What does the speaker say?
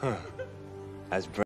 Huh. As